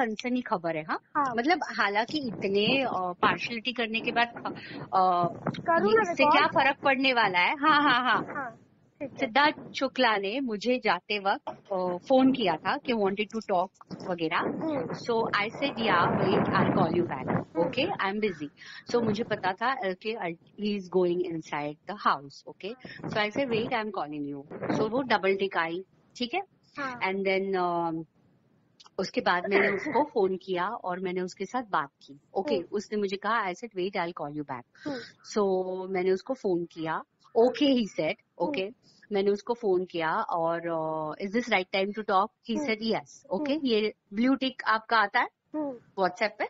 सनसनी खबर है हाँ? हाँ। मतलब हालाँकि इतने पार्शलिटी करने के बाद इससे क्या फ़र्क पड़ने वाला है? हाँ हाँ हाँ। हाँ सिद्धार्थ शुक्ला ने मुझे जाते वक्त फ़ोन किया था कि वांटेड टू टॉक वगैरह। So I said yeah wait I call you back okay I am busy so मुझे पता था कि he is going inside the house okay so I say wait I am calling you so वो double टिक आई ठीक है? हाँ। And then उसके बाद मैंने उसको फ़ोन किया और मैंने उसके साथ बात की। Okay hmm. उसने मुझे कहा I said wait I call you back hmm, so मैंने उसको फ़ोन किया। ओके ही सेट ओके मैंने उसको फ़ोन किया और is this right time to talk he said yes okay ये ब्लू टिक आपका आता है? हम्म, व्हाट्सएप पे?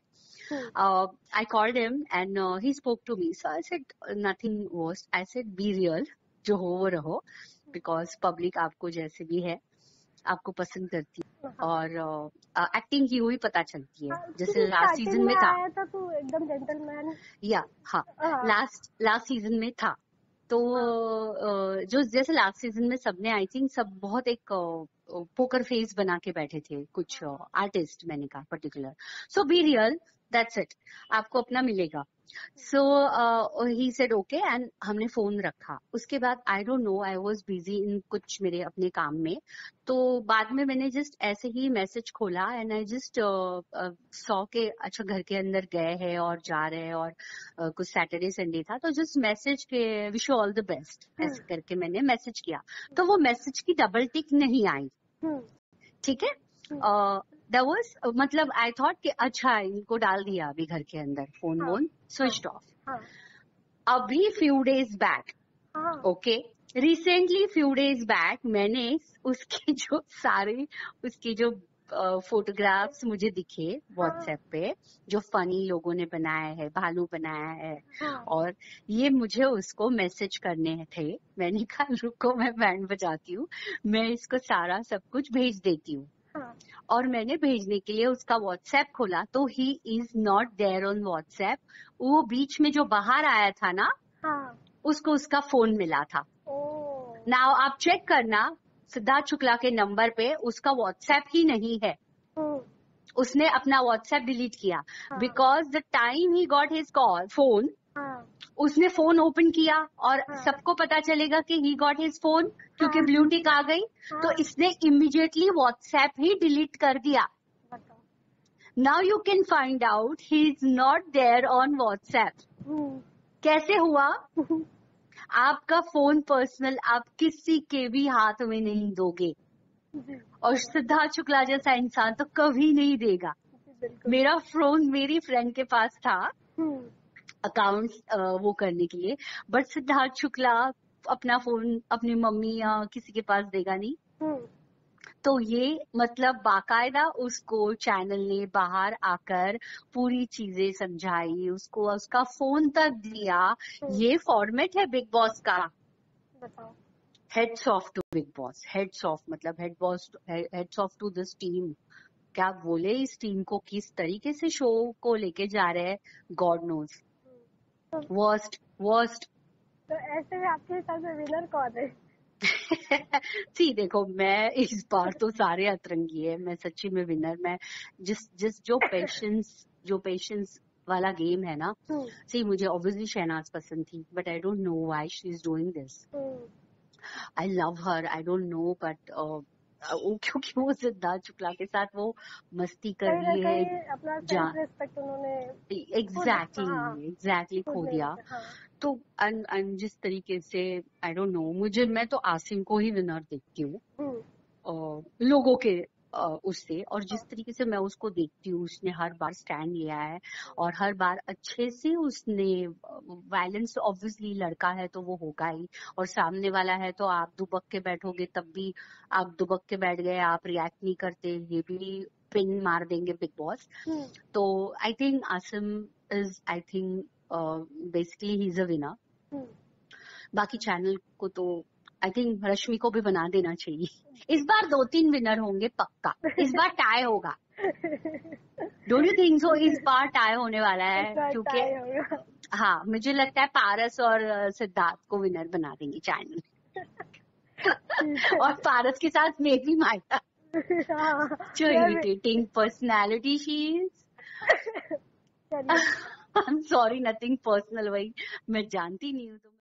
हम्म, I called him and he spoke to me so I said nothing worse I said be real जो हो वो रहो because public आपको जैसे भी है आपको पसंद करती हाँ। और एक्टिंग की हुई पता चलती है हाँ, जैसे लास्ट सीज़न में था। तो एकदम जेंटलमैन या हाँ हाँ। लास्ट लास्ट सीज़न में था। तो अ, जो जैसे लास्ट सीज़न में सबने आई थिंक सब बहुत एक पोकर फेस बना के बैठे थे कुछ आर्टिस्ट मैंने कहा particular so be real that's it आपको अपना मिलेगा। So he said okay and हमने फ़ोन रखा। उसके बाद I don't know I was busy in कुछ मेरे अपने काम में। तो बाद में मैंने जस्ट ऐसे ही मैसेज खोला एंड आई जस्ट सौ के अच्छा घर के अंदर गए हैं और जा रहे हैं और uh, कुछ सैटरडे संडे था। तो जस्ट मैसेज के wish you all the best ऐसे करके मैंने मैसेज किया। तो वो मैसेज की डबल टिक नहीं आई। हम्म, ठीक है? वाज मतलब आई थॉट कि अच्छा इनको डाल दिया अभी घर के अंदर फ़ोन हाँ, वोन स्विच ऑफ़ हाँ। अभी फ्यू डेज़ बैक हाँ। Okay recently few days back मैंने उसके जो सारे उसके जो फोटोग्राफ्स मुझे दिखे व्हाट्सएप पे जो फनी लोगों ने बनाया है भालू बनाया है हाँ। और ये मुझे उसको मैसेज करने थे। मैंने कहा रुको मैं बैंड बजाती हूँ मैं इसको सारा सब कुछ भेज देती हूँ। हाँ। और मैंने भेजने के लिए उसका व्हाट्सएप खोला तो he is not there on WhatsApp वो बीच में जो बाहर आया था ना हाँ। उसको उसका फ़ोन मिला था। नाउ आप चेक करना सिद्धार्थ शुक्ला के नंबर पे उसका व्हाट्सएप ही नहीं है। उसने अपना व्हाट्सएप डिलीट किया हाँ। Because the time he got his call phone हाँ उसने फ़ोन ओपन किया और हाँ। सबको पता चलेगा कि ही गॉट हिज फ़ोन क्योंकि हाँ। ब्लू टिक आ गई हाँ. तो हाँ। इसने इमीडिएटली व्हाट्सएप ही डिलीट कर दिया now you can find out he is not there on WhatsApp कैसे हुआ हम्म, आपका फ़ोन पर्सनल आप किसी के भी हाथ में नहीं दोगे और सिद्धार्थ शुक्ला जैसा इंसान तो कभी नहीं देगा। मेरा फ़ोन मेरी फ्रेंड के पास था। हम्म, अकाउंट वो करने के लिए। बट सिद्धार्थ शुक्ला अपना फ़ोन अपनी मम्मी या किसी के पास देगा नहीं। हम्म, तो ये मतलब बाकायदा उसको चैनल ने बाहर आकर पूरी चीज़ें समझाई उसको उसका फ़ोन तक दिया। ये फॉर्मेट है बिग बॉस का। बताओ। Heads off to Bigg Boss heads off मतलब head boss heads off to this team क्या बोले इस टीम को? किस तरीके से शो को लेके जा रहे हैं? गॉड नोज़ वर्स्ट वर्स्ट तो ऐसे में आपके हिसाब से विनर कौन है? सी देखो मैं इस बार तो सारे अतरंगी है। मैं सच्ची में विनर मैं जिस जिस जो पेशेंस जो पेशेंस वाला गेम है ना। हम्म, सी मुझे ऑब्वियसली शहनाज पसंद थी but I don't know why she is doing this hmm, I love her I don't know but वो क्योंकि वो सिद्धार्थ शुक्ला के साथ वो मस्ती कर रही है हाँ, एग्जैक्टली एग्जैक्टली खो दिया। हाँ, तो जिस तरीके से आई डोंट नो मुझे मैं तो आसिम को ही विनर देखती हूँ। हम्म, लोगों के उससे और जिस तरीके से मैं उसको देखती हूँ उसने हर बार स्टैंड लिया है और हर बार अच्छे से उसने वायलेंस ऑब्वियसली लड़का है तो वो होगा ही और सामने वाला है तो आप दुबक के बैठोगे तब भी आप दुबक के बैठ गए आप रिएक्ट नहीं करते ये भी पिन मार देंगे बिग बॉस हम्म, तो I think Asim is I think basically he is a winner hmm, बाकी चैनल को तो आई थिंक रश्मि को भी बना देना चाहिए। इस बार दो तीन विनर होंगे पक्का। इस बार टाई होगा। डोंट यू थिंक सो इस बार टाई होने वाला है क्योंकि हाँ मुझे लगता है पारस और सिद्धार्थ को विनर बना देंगे चैनल और पारस के साथ मे भी मायका। हाँ जो irritating personality she is I am sorry nothing personal वही मैं जानती नहीं हूँ